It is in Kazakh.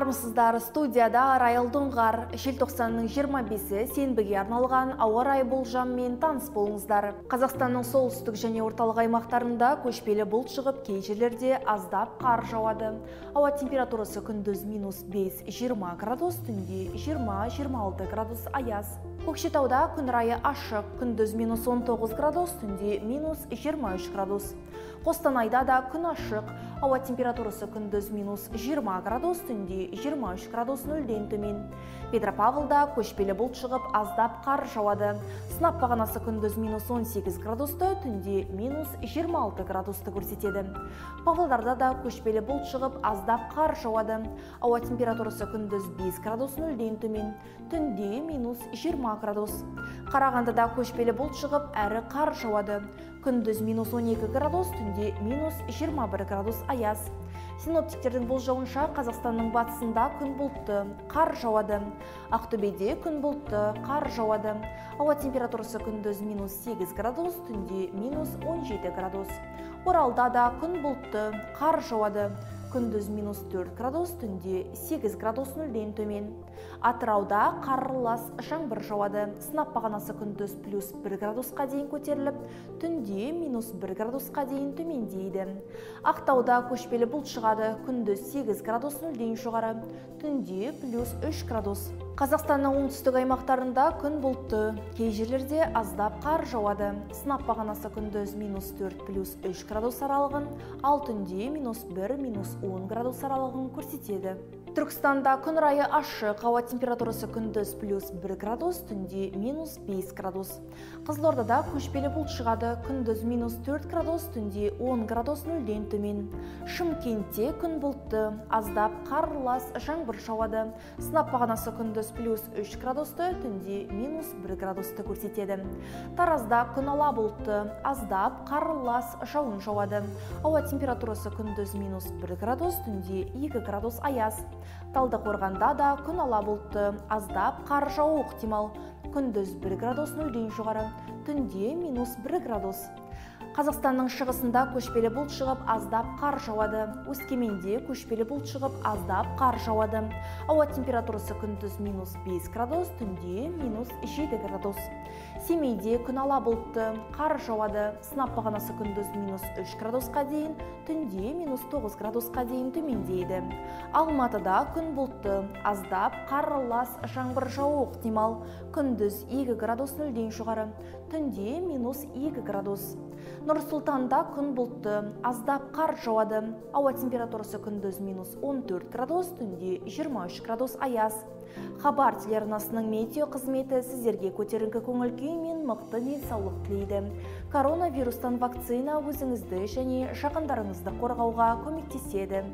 армысыздар. Студияда арайлдыңғар желтоқсанның 25-і сенбіге арналған ауа райы болжамымен таныс болыңыздар. Қазақстанның солтүстік және орталық аймақтарында көшпелі бұлт шығып кей жерлерде аздап қар жауады. Ауа температурасы күндіз минус 5-20 градус түнде 20-26 градус аяз. Көкшетауда күн райы ашық күндіз минус 19 градус түнде минус 23 градус. Қостанайда да күн ашық ауа температурасы күндіз минус 20 градус түнде 23 градус нөлден төмен. Петропавлда көшпелі бұлт шығып аздап қар жауады. Сынап бағанасы күндіз минус 18 градусты түнде минус 26 градусты көрсетеді. Павлодарда да көшпелі бұлт шығып аздап қар жауады. Ауа температурасы күндіз 5 градус нөлден төмен. Түнде минус 20 градус қарағандыда көшпелі бұлт шығып әрі қар жауады. Күндіз минус 12 градус түнде минус 21 градус аяз. Синоптиктердің болжауынша қазақстанның батысында күн бұлтты қар жауады. Ақтөбеде күн бұлтты қар жауады. Ауа температурасы күндіз минус 8 градус түнде минус 17 градус. Оралда да күн бұлтты қар жауады. Күндіз минус 4 градус түнде 8 градус нөлден төмен. Атырауда қарлас жаңбыр жауады. Сынап бағанасы күндіз плюс 1 градусқа дейін көтеріліп түнде минус 1 градусқа дейін төмендейді ақтауда көшпелі бұлт шығады. Күндіз 8 градус нөлден жоғары түнде плюс 3 градус. Қазақстанның оңтүстік аймақтарында күн бұлтты. Кей жерлерде аздап қар жауады. Сынап бағанасы күндіз минус 4 плюс 3 градус аралығын ал түнде минус 1 минус 10 градус аралығын көрсетеді. Түркістанда күн райы ашық ауа температурасы күндіз плюс 1 градус түнде минус 5 градус. Қызылордада көшпелі бұлт шығады күндіз минус 4 градус түнде 10 градус нөлден төмен. Шымкентте күн бұлтты аздап қарлас жаңбыр жауады. Сынап бағанасы күндіз плюс 3 градусты түнде минус 1 градусты көрсетеді. Таразда күн ала бұлтты аздап қарлас жауын жауады. Ауа температурасы күндіз минус 1 градус түнде 2 градус аяз. Талдықорғанда да күн ала бұлтты. Аздап қар жаууы ықтимал күндіз 1 градус нөлден жоғары түнде минус 1 градус. Қазақстанның шығысында көшпелі бұлт шығып аздап қар жауады. Өскеменде көшпелі бұлт шығып аздап қар жауады. Ауа температурасы күндіз минус 5 градус түнде минус 7 градус. Семейде күн ала бұлтты қар жауады. Сынап бағанасы күндіз минус 3 градусқа дейін түнде минус 9 градусқа дейін төмендейді. Алматыда күн бұлтты аздап қарлас жаңбыр жаууы ықтимал. Күндіз 2 градус нөлден жоғары түнде минус 2 градус. Нұр сұлтанда күн бұлтты аздап қар жауады. Ауа температурасы күндіз минус 14 градус түнде 23 градус аяз. Хабар телеарнасының метео қызметі сіздерге көтеріңкі көңіл күй мен мықты денсаулық тілейді. Коронавирустан вакцина өзіңізді және жақындарыңызды қорғауға көмектеседі.